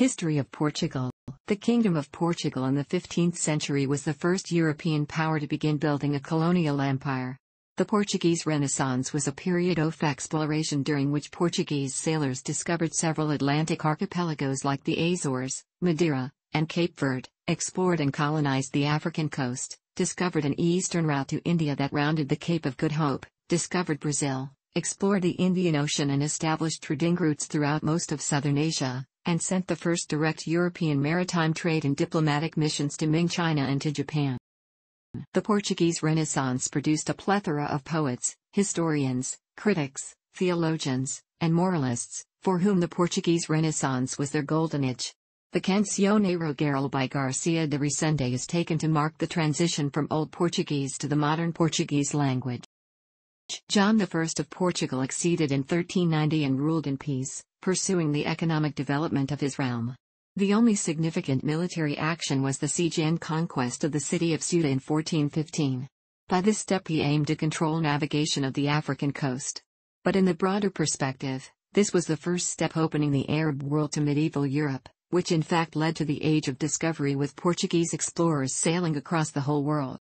History of Portugal The Kingdom of Portugal in the 15th century was the first European power to begin building a colonial empire. The Portuguese Renaissance was a period of exploration during which Portuguese sailors discovered several Atlantic archipelagos like the Azores, Madeira, and Cape Verde, explored and colonized the African coast, discovered an eastern route to India that rounded the Cape of Good Hope, discovered Brazil, explored the Indian Ocean and established trading routes throughout most of southern Asia, and sent the first direct European maritime trade and diplomatic missions to Ming China and to Japan. The Portuguese Renaissance produced a plethora of poets, historians, critics, theologians, and moralists, for whom the Portuguese Renaissance was their golden age. The Cancioneiro Geral by Garcia de Resende is taken to mark the transition from Old Portuguese to the modern Portuguese language. John I of Portugal acceded in 1390 and ruled in peace, pursuing the economic development of his realm. The only significant military action was the siege and conquest of the city of Ceuta in 1415. By this step he aimed to control navigation of the African coast. But in the broader perspective, this was the first step opening the Arab world to medieval Europe which in fact led to the Age of Discovery with Portuguese explorers sailing across the whole world.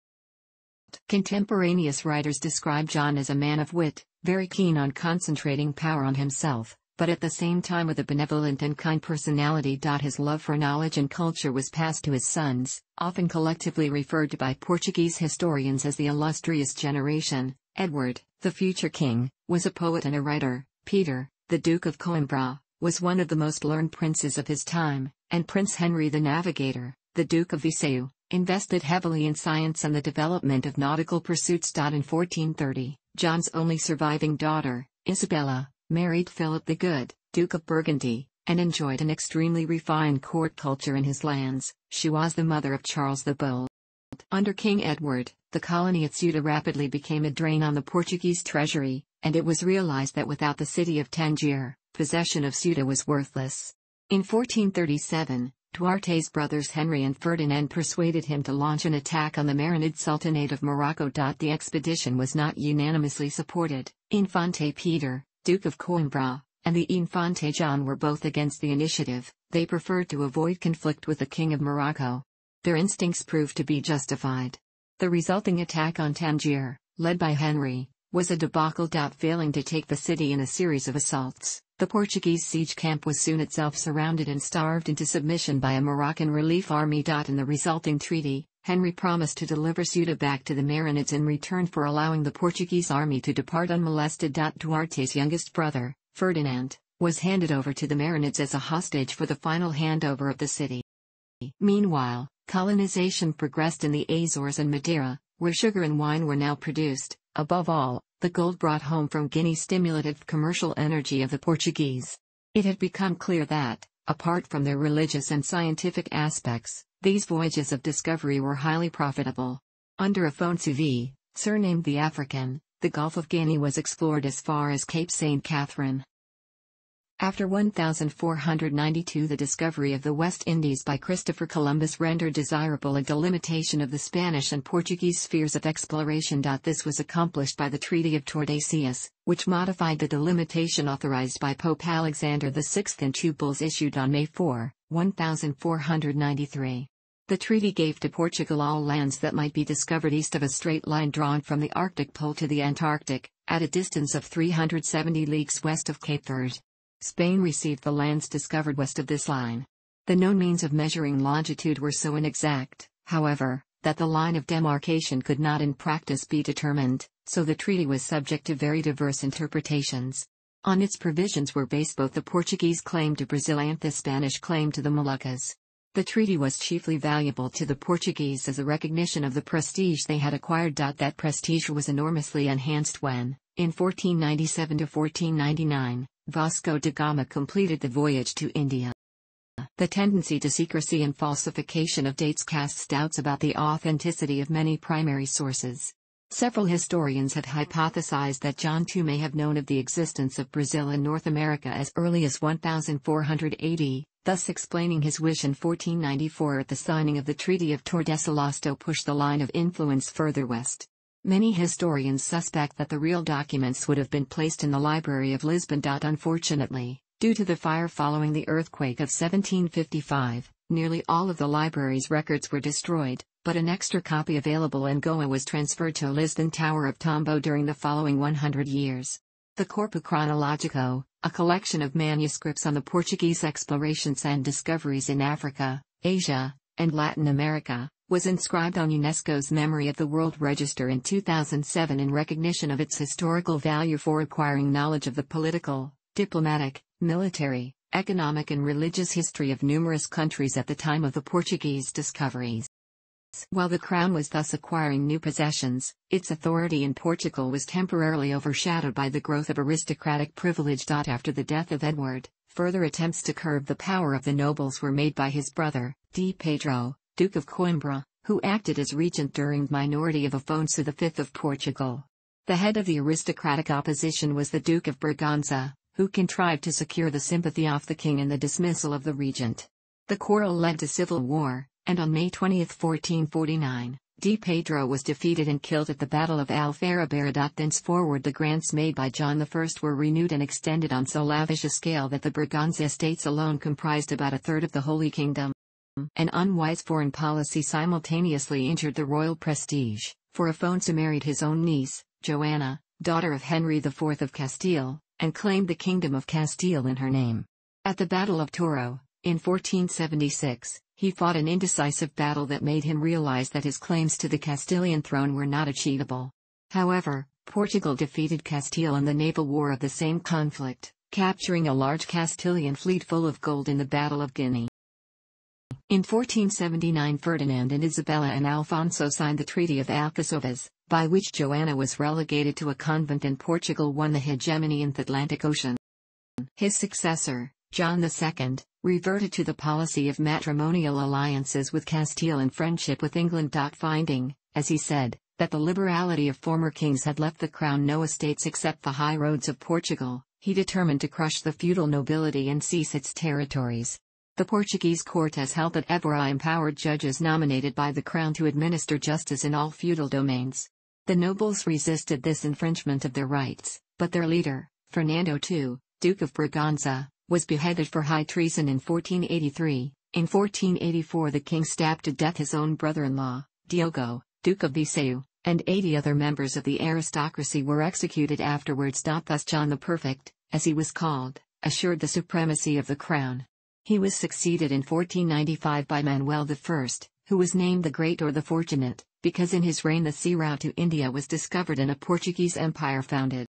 Contemporaneous writers describe John as a man of wit, very keen on concentrating power on himself, but at the same time with a benevolent and kind personality. His love for knowledge and culture was passed to his sons, often collectively referred to by Portuguese historians as the illustrious generation. Edward, the future king, was a poet and a writer. Peter, the Duke of Coimbra, was one of the most learned princes of his time, and Prince Henry the Navigator, the Duke of Viseu, invested heavily in science and the development of nautical pursuits. In 1430, John's only surviving daughter, Isabella, married Philip the Good, Duke of Burgundy, and enjoyed an extremely refined court culture in his lands. She was the mother of Charles the Bold. Under King Edward, the colony at Ceuta rapidly became a drain on the Portuguese treasury, and it was realized that without the city of Tangier, possession of Ceuta was worthless. In 1437, Duarte's brothers Henry and Ferdinand persuaded him to launch an attack on the Marinid Sultanate of Morocco. The expedition was not unanimously supported. Infante Peter, Duke of Coimbra, and the Infante John were both against the initiative, they preferred to avoid conflict with the King of Morocco. Their instincts proved to be justified. The resulting attack on Tangier, led by Henry, was a debacle. Failing to take the city in a series of assaults, the Portuguese siege camp was soon itself surrounded and starved into submission by a Moroccan relief army. In the resulting treaty, Henry promised to deliver Ceuta back to the Marinids in return for allowing the Portuguese army to depart unmolested. Duarte's youngest brother, Ferdinand, was handed over to the Marinids as a hostage for the final handover of the city. Meanwhile, colonization progressed in the Azores and Madeira, where sugar and wine were now produced, Above all, the gold brought home from Guinea stimulated the commercial energy of the Portuguese. It had become clear that, apart from their religious and scientific aspects, these voyages of discovery were highly profitable. Under Afonso V, surnamed the African, the Gulf of Guinea was explored as far as Cape St. Catherine. After 1492 the discovery of the West Indies by Christopher Columbus rendered desirable a delimitation of the Spanish and Portuguese spheres of exploration. This was accomplished by the Treaty of Tordesillas, which modified the delimitation authorized by Pope Alexander VI in two bulls issued on May 4, 1493. The treaty gave to Portugal all lands that might be discovered east of a straight line drawn from the Arctic Pole to the Antarctic, at a distance of 370 leagues west of Cape Verde. Spain received the lands discovered west of this line. The known means of measuring longitude were so inexact, however, that the line of demarcation could not in practice be determined, so the treaty was subject to very diverse interpretations. On its provisions were based both the Portuguese claim to Brazil and the Spanish claim to the Moluccas. The treaty was chiefly valuable to the Portuguese as a recognition of the prestige they had acquired. That prestige was enormously enhanced when, in 1497 to 1499, Vasco da Gama completed the voyage to India. The tendency to secrecy and falsification of dates casts doubts about the authenticity of many primary sources. Several historians have hypothesized that John II may have known of the existence of Brazil in North America as early as 1480, thus explaining his wish in 1494 at the signing of the Treaty of Tordesillas to push the line of influence further west. Many historians suspect that the real documents would have been placed in the Library of Lisbon. Unfortunately, Due to the fire following the earthquake of 1755, nearly all of the library's records were destroyed, but an extra copy available in Goa was transferred to Lisbon Torre do Tombo during the following 100 years. The Corpo Chronologico, a collection of manuscripts on the Portuguese explorations and discoveries in Africa, Asia, and Latin America, was inscribed on UNESCO's Memory of the World Register in 2007 in recognition of its historical value for acquiring knowledge of the political, diplomatic, military, economic and religious history of numerous countries at the time of the Portuguese discoveries. While the crown was thus acquiring new possessions, its authority in Portugal was temporarily overshadowed by the growth of aristocratic privilege. After the death of Edward, further attempts to curb the power of the nobles were made by his brother, D. Pedro, Duke of Coimbra, who acted as regent during the minority of Afonso V of Portugal. The head of the aristocratic opposition was the Duke of Braganza, who contrived to secure the sympathy of the king and the dismissal of the regent. The quarrel led to civil war, and on May 20, 1449, D. Pedro was defeated and killed at the Battle of Alfarrobeira. Thenceforward the grants made by John I were renewed and extended on so lavish a scale that the Braganza estates alone comprised about a third of the Holy Kingdom. An unwise foreign policy simultaneously injured the royal prestige, for Afonso married his own niece, Joanna, daughter of Henry IV of Castile, and claimed the Kingdom of Castile in her name. At the Battle of Toro, in 1476, he fought an indecisive battle that made him realize that his claims to the Castilian throne were not achievable. However, Portugal defeated Castile in the naval war of the same conflict, capturing a large Castilian fleet full of gold in the Battle of Guinea. In 1479 Ferdinand and Isabella and Alfonso signed the Treaty of Alcáçovas, by which Joanna was relegated to a convent and Portugal won the hegemony in the Atlantic Ocean. His successor, John II, reverted to the policy of matrimonial alliances with Castile and friendship with England. Finding, as he said, that the liberality of former kings had left the crown no estates except the high roads of Portugal, he determined to crush the feudal nobility and seize its territories. The Portuguese Cortes held that Évora empowered judges nominated by the crown to administer justice in all feudal domains. The nobles resisted this infringement of their rights, but their leader, Fernando II, Duke of Braganza, was beheaded for high treason in 1483. In 1484 the king stabbed to death his own brother-in-law, Diogo, Duke of Viseu, and 80 other members of the aristocracy were executed afterwards. Thus John the Perfect, as he was called, assured the supremacy of the crown. He was succeeded in 1495 by Manuel I, who was named the Great or the Fortunate, because in his reign the sea route to India was discovered and a Portuguese empire founded.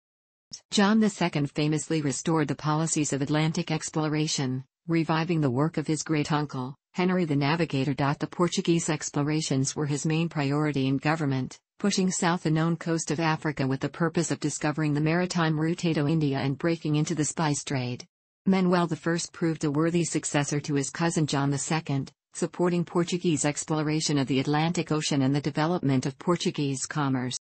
John II famously restored the policies of Atlantic exploration, reviving the work of his great-uncle, Henry the Navigator. The Portuguese explorations were his main priority in government, pushing south the known coast of Africa with the purpose of discovering the maritime route to India and breaking into the spice trade. Manuel I proved a worthy successor to his cousin John II, supporting Portuguese exploration of the Atlantic Ocean and the development of Portuguese commerce.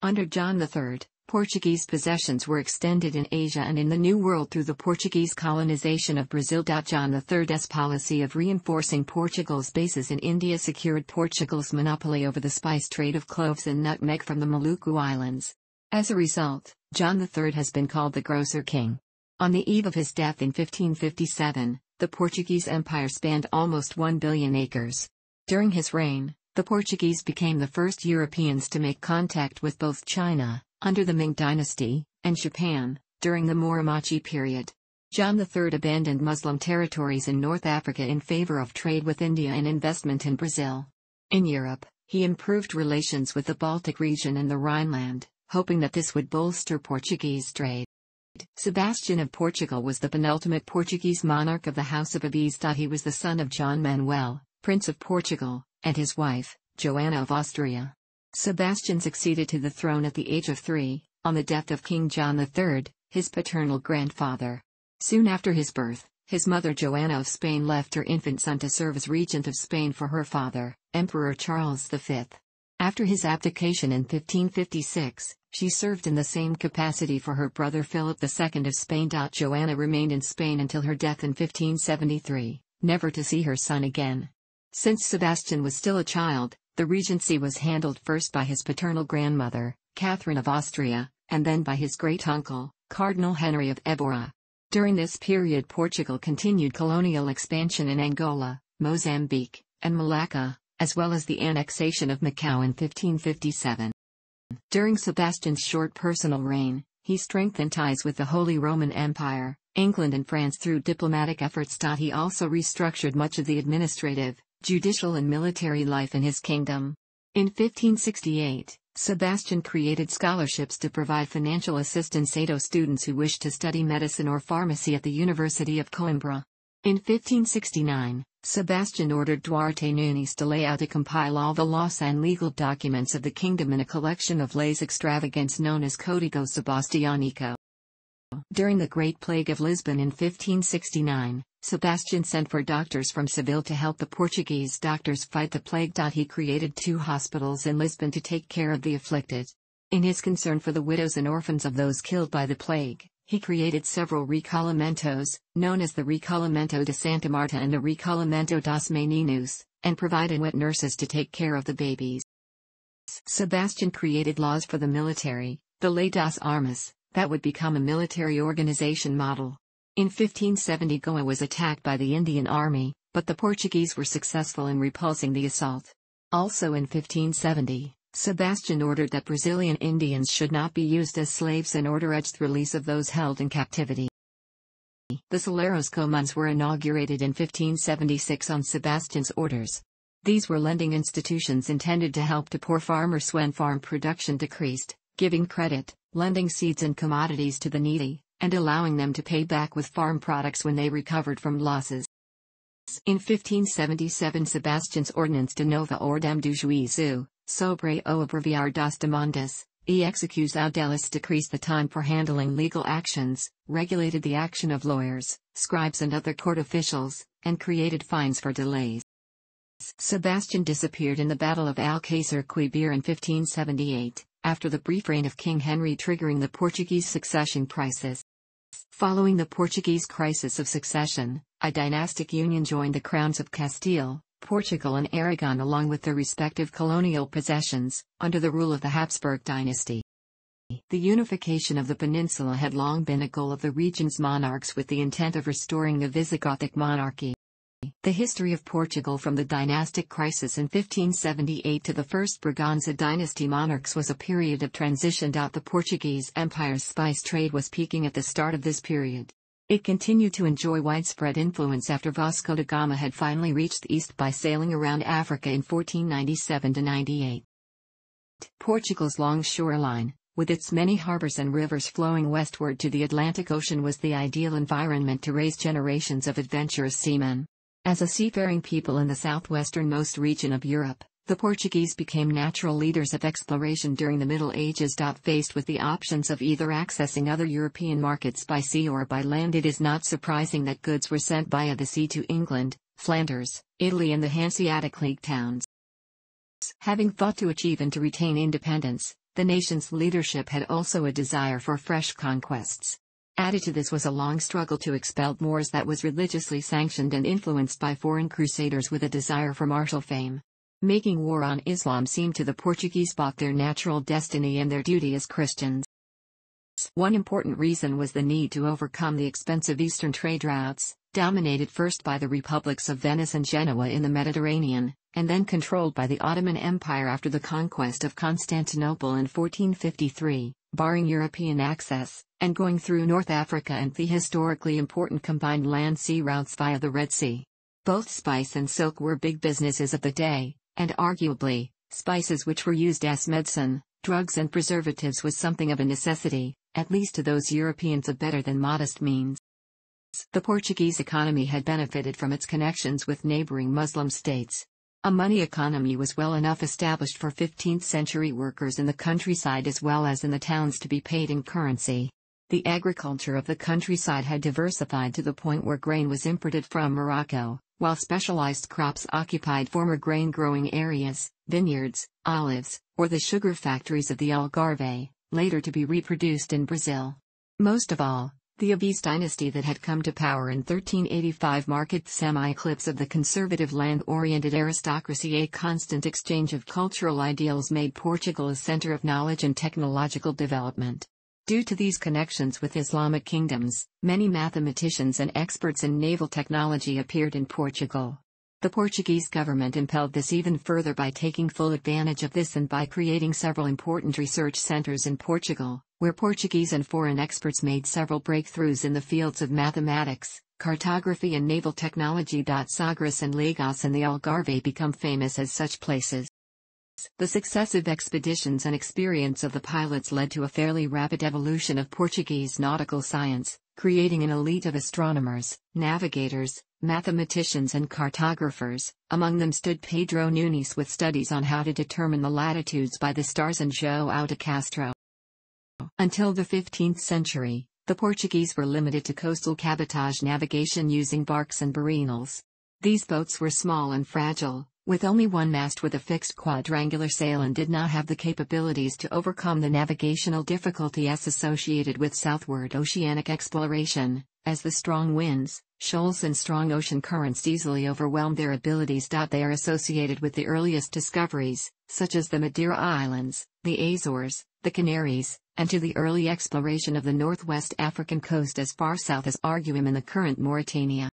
Under John III, Portuguese possessions were extended in Asia and in the New World through the Portuguese colonization of Brazil. John III's policy of reinforcing Portugal's bases in India secured Portugal's monopoly over the spice trade of cloves and nutmeg from the Maluku Islands. As a result, John III has been called the Grocer King. On the eve of his death in 1557, the Portuguese Empire spanned almost 1 billion acres. During his reign, the Portuguese became the first Europeans to make contact with both China, under the Ming dynasty, and Japan, during the Muromachi period. John III abandoned Muslim territories in North Africa in favor of trade with India and investment in Brazil. In Europe, he improved relations with the Baltic region and the Rhineland, hoping that this would bolster Portuguese trade. Sebastian of Portugal was the penultimate Portuguese monarch of the House of Aviz. He was the son of John Manuel, Prince of Portugal, and his wife, Joanna of Austria. Sebastian succeeded to the throne at the age of three, on the death of King John III, his paternal grandfather. Soon after his birth, his mother Joanna of Spain left her infant son to serve as regent of Spain for her father, Emperor Charles V. After his abdication in 1556, she served in the same capacity for her brother Philip II of Spain. Joanna remained in Spain until her death in 1573, never to see her son again. Since Sebastian was still a child, the regency was handled first by his paternal grandmother, Catherine of Austria, and then by his great uncle, Cardinal Henry of Évora. During this period Portugal continued colonial expansion in Angola, Mozambique, and Malacca, as well as the annexation of Macau in 1557. During Sebastian's short personal reign, he strengthened ties with the Holy Roman Empire, England and France through diplomatic efforts. He also restructured much of the administrative, judicial and military life in his kingdom. In 1568, Sebastian created scholarships to provide financial assistance to students who wished to study medicine or pharmacy at the University of Coimbra. In 1569, Sebastian ordered Duarte Nunes de Leão to compile all the laws and legal documents of the kingdom in a collection of leis extravagantes known as Código Sebastianico. During the Great Plague of Lisbon in 1569, Sebastian sent for doctors from Seville to help the Portuguese doctors fight the plague. He created two hospitals in Lisbon to take care of the afflicted. In his concern for the widows and orphans of those killed by the plague, he created several recolhimentos, known as the Recolhimento de Santa Marta and the Recolhimento dos Meninos, and provided wet nurses to take care of the babies. Sebastian created laws for the military, the Lei das Armas, that would become a military organization model. In 1570 Goa was attacked by the Indian army, but the Portuguese were successful in repulsing the assault. Also in 1570, Sebastian ordered that Brazilian Indians should not be used as slaves and ordered the release of those held in captivity. The Celeiros Comuns were inaugurated in 1576 on Sebastian's orders. These were lending institutions intended to help to poor farmers when farm production decreased, giving credit, lending seeds and commodities to the needy, and allowing them to pay back with farm products when they recovered from losses. In 1577 Sebastian's Ordinance de Nova Ordem do Juízo, sobre o abreviar das demandas, e execução delas decreased the time for handling legal actions, regulated the action of lawyers, scribes and other court officials, and created fines for delays. Sebastian disappeared in the Battle of Alcácer Quibir in 1578, after the brief reign of King Henry triggering the Portuguese succession crisis. Following the Portuguese crisis of succession, a dynastic union joined the crowns of Castile, Portugal and Aragon along with their respective colonial possessions, under the rule of the Habsburg dynasty. The unification of the peninsula had long been a goal of the region's monarchs with the intent of restoring the Visigothic monarchy. The history of Portugal from the dynastic crisis in 1578 to the first Braganza dynasty monarchs was a period of transition. The Portuguese Empire's spice trade was peaking at the start of this period. It continued to enjoy widespread influence after Vasco da Gama had finally reached the east by sailing around Africa in 1497-98. Portugal's long shoreline, with its many harbors and rivers flowing westward to the Atlantic Ocean was the ideal environment to raise generations of adventurous seamen. As a seafaring people in the southwesternmost region of Europe, the Portuguese became natural leaders of exploration during the Middle Ages. Faced with the options of either accessing other European markets by sea or by land, it is not surprising that goods were sent via the sea to England, Flanders, Italy, and the Hanseatic League towns. Having thought to achieve and to retain independence, the nation's leadership had also a desire for fresh conquests. Added to this was a long struggle to expel Moors that was religiously sanctioned and influenced by foreign crusaders with a desire for martial fame. Making war on Islam seemed to the Portuguese both their natural destiny and their duty as Christians. One important reason was the need to overcome the expensive eastern trade routes, dominated first by the republics of Venice and Genoa in the Mediterranean, and then controlled by the Ottoman Empire after the conquest of Constantinople in 1453, barring European access and going through North Africa and the historically important combined land-sea routes via the Red Sea. Both spice and silk were big businesses of the day, and arguably, spices which were used as medicine, drugs and preservatives was something of a necessity, at least to those Europeans of better than modest means. The Portuguese economy had benefited from its connections with neighboring Muslim states. A money economy was well enough established for 15th century workers in the countryside as well as in the towns to be paid in currency. The agriculture of the countryside had diversified to the point where grain was imported from Morocco, while specialized crops occupied former grain growing areas, vineyards, olives, or the sugar factories of the Algarve, later to be reproduced in Brazil. Most of all, the Avis dynasty that had come to power in 1385 marked the semi-eclipse of the conservative land-oriented aristocracy a constant exchange of cultural ideals made Portugal a center of knowledge and technological development. Due to these connections with Islamic kingdoms, many mathematicians and experts in naval technology appeared in Portugal. The Portuguese government impelled this even further by taking full advantage of this and by creating several important research centers in Portugal, where Portuguese and foreign experts made several breakthroughs in the fields of mathematics, cartography and naval technology. Sagres and Lagos and the Algarve become famous as such places. The successive expeditions and experience of the pilots led to a fairly rapid evolution of Portuguese nautical science, creating an elite of astronomers, navigators, mathematicians and cartographers, among them stood Pedro Nunes with studies on how to determine the latitudes by the stars and João de Castro. Until the 15th century, the Portuguese were limited to coastal cabotage navigation using barks and barinels. These boats were small and fragile, with only one mast with a fixed quadrangular sail and did not have the capabilities to overcome the navigational difficulties associated with southward oceanic exploration, as the strong winds, shoals and strong ocean currents easily overwhelmed their abilities. They are associated with the earliest discoveries, such as the Madeira Islands, the Azores, the Canaries, and to the early exploration of the northwest African coast as far south as Arguim in the current Mauritania.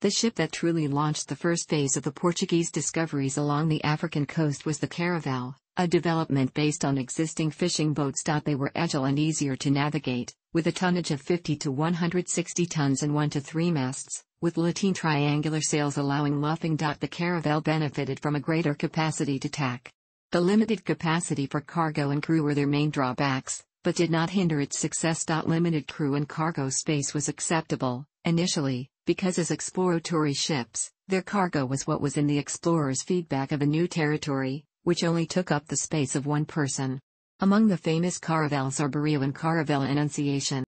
The ship that truly launched the first phase of the Portuguese discoveries along the African coast was the Caravel, a development based on existing fishing boats. They were agile and easier to navigate, with a tonnage of 50 to 160 tons and 1 to 3 masts, with lateen triangular sails allowing luffing. The Caravel benefited from a greater capacity to tack. The limited capacity for cargo and crew were their main drawbacks, but did not hinder its success. Limited crew and cargo space was acceptable, initially, because as exploratory ships, their cargo was what was in the explorer's feedback of a new territory, which only took up the space of one person. Among the famous caravels are Berrio and Caravel Annunciation.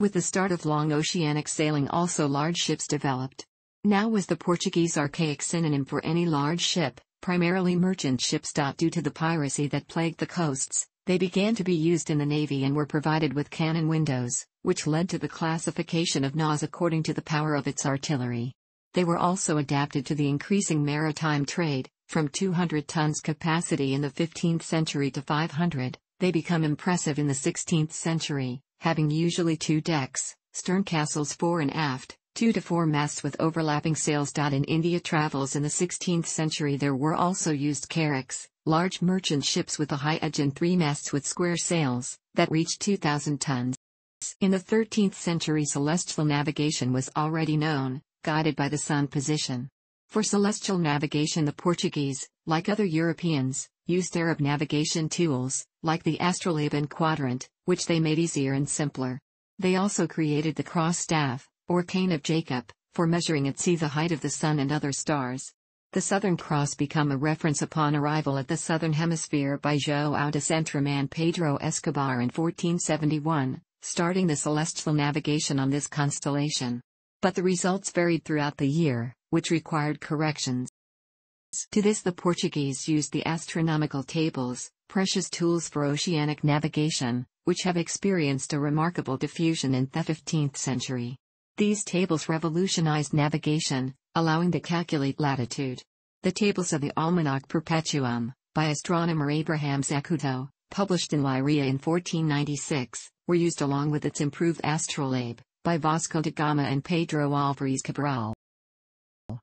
With the start of long oceanic sailing also large ships developed. Nau was the Portuguese archaic synonym for any large ship, primarily merchant ships. Due to the piracy that plagued the coasts, they began to be used in the navy and were provided with cannon windows, which led to the classification of naus according to the power of its artillery. They were also adapted to the increasing maritime trade, from 200 tons capacity in the 15th century to 500, they become impressive in the 16th century, having usually two decks, stern castles fore and aft, two to four masts with overlapping sails. In India travels in the 16th century there were also used carracks, large merchant ships with a high edge and three masts with square sails, that reached 2,000 tons. In the 13th century celestial navigation was already known, guided by the sun position. For celestial navigation the Portuguese, like other Europeans, used Arab navigation tools, like the astrolabe and quadrant, which they made easier and simpler. They also created the cross staff, or cane of Jacob, for measuring at sea the height of the sun and other stars. The Southern Cross became a reference upon arrival at the Southern Hemisphere by João de and Pedro Escobar in 1471, starting the celestial navigation on this constellation. But the results varied throughout the year, which required corrections. To this the Portuguese used the astronomical tables, precious tools for oceanic navigation, which have experienced a remarkable diffusion in the 15th century. These tables revolutionized navigation, allowing to calculate latitude. The tables of the Almanac Perpetuum, by astronomer Abraham Zacuto, published in Leiria in 1496, were used along with its improved astrolabe, by Vasco da Gama and Pedro Álvares Cabral.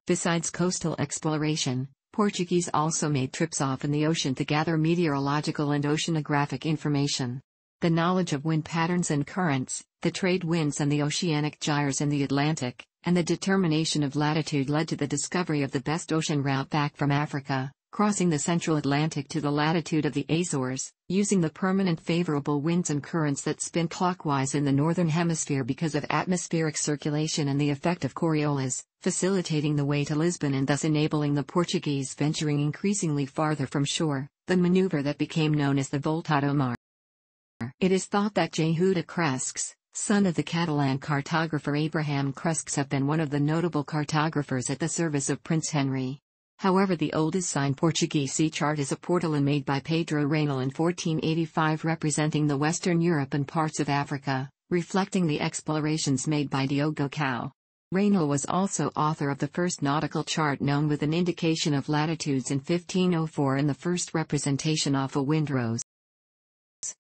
Besides coastal exploration, Portuguese also made trips off in the ocean to gather meteorological and oceanographic information. The knowledge of wind patterns and currents, the trade winds and the oceanic gyres in the Atlantic, and the determination of latitude led to the discovery of the best ocean route back from Africa, crossing the central Atlantic to the latitude of the Azores, using the permanent favorable winds and currents that spin clockwise in the northern hemisphere because of atmospheric circulation and the effect of Coriolis, facilitating the way to Lisbon and thus enabling the Portuguese venturing increasingly farther from shore, the maneuver that became known as the Volta do Mar. It is thought that Jehuda Cresques, son of the Catalan cartographer Abraham Cresques have been one of the notable cartographers at the service of Prince Henry. However the oldest signed Portuguese sea chart is a portolan made by Pedro Reinel in 1485 representing the Western Europe and parts of Africa, reflecting the explorations made by Diogo Cao. Reinel was also author of the first nautical chart known with an indication of latitudes in 1504 and the first representation of a windrose.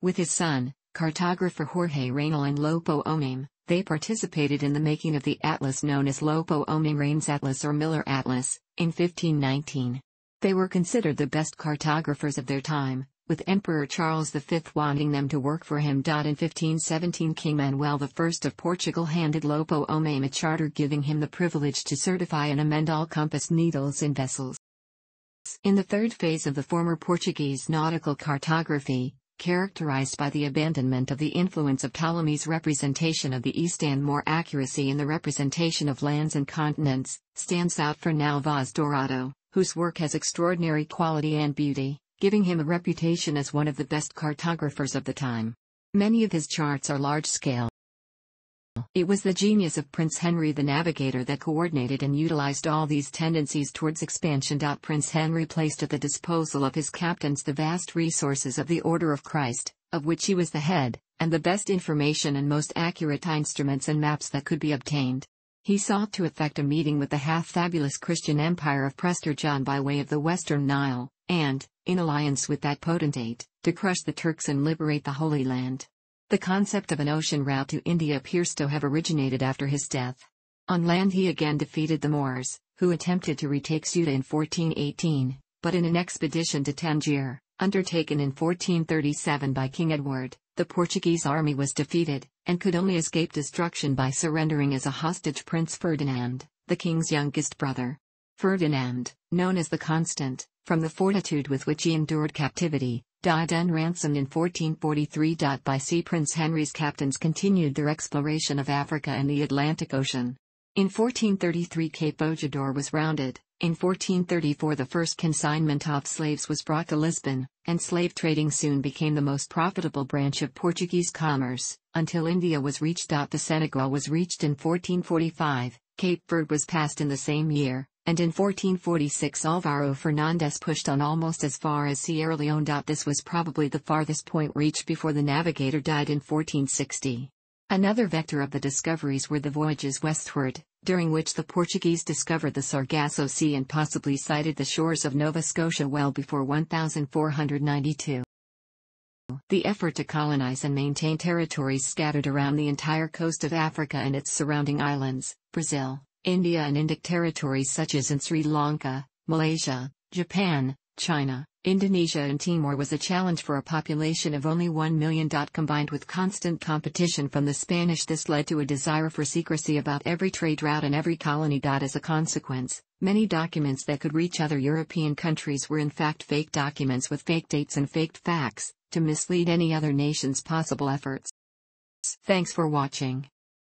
With his son, cartographer Jorge Reinel and Lopo Homem, they participated in the making of the atlas known as Lopo Homem Reinéis Atlas or Miller Atlas, in 1519. They were considered the best cartographers of their time, with Emperor Charles V wanting them to work for him. In 1517 King Manuel I of Portugal handed Lopo Homem a charter giving him the privilege to certify and amend all compass needles in vessels. In the third phase of the former Portuguese nautical cartography, characterized by the abandonment of the influence of Ptolemy's representation of the East and more accuracy in the representation of lands and continents, stands out Fernão Vaz Dorado, whose work has extraordinary quality and beauty, giving him a reputation as one of the best cartographers of the time. Many of his charts are large-scale. It was the genius of Prince Henry the Navigator that coordinated and utilized all these tendencies towards expansion. Prince Henry placed at the disposal of his captains the vast resources of the Order of Christ, of which he was the head, and the best information and most accurate instruments and maps that could be obtained. He sought to effect a meeting with the half-fabulous Christian empire of Prester John by way of the Western Nile, and, in alliance with that potentate, to crush the Turks and liberate the Holy Land. The concept of an ocean route to India appears to have originated after his death. On land he again defeated the Moors, who attempted to retake Ceuta in 1418, but in an expedition to Tangier, undertaken in 1437 by King Edward, the Portuguese army was defeated, and could only escape destruction by surrendering as a hostage Prince Ferdinand, the king's youngest brother. Ferdinand, known as the Constant, from the fortitude with which he endured captivity, died unransomed in 1443. By sea Prince Henry's captains continued their exploration of Africa and the Atlantic Ocean. In 1433 Cape Bojador was rounded, in 1434 the first consignment of slaves was brought to Lisbon, and slave trading soon became the most profitable branch of Portuguese commerce, until India was reached. The Senegal was reached in 1445, Cape Verde was passed in the same year, and in 1446 Alvaro Fernandez pushed on almost as far as Sierra Leone. This was probably the farthest point reached before the navigator died in 1460. Another vector of the discoveries were the voyages westward, during which the Portuguese discovered the Sargasso Sea and possibly sighted the shores of Nova Scotia well before 1492. The effort to colonize and maintain territories scattered around the entire coast of Africa and its surrounding islands, Brazil, India and Indic territories such as in Sri Lanka, Malaysia, Japan, China, Indonesia and Timor was a challenge for a population of only 1 million. Combined with constant competition from the Spanish this led to a desire for secrecy about every trade route and every colony. As a consequence, many documents that could reach other European countries were in fact fake documents with fake dates and faked facts, to mislead any other nation's possible efforts. Thanks for watching.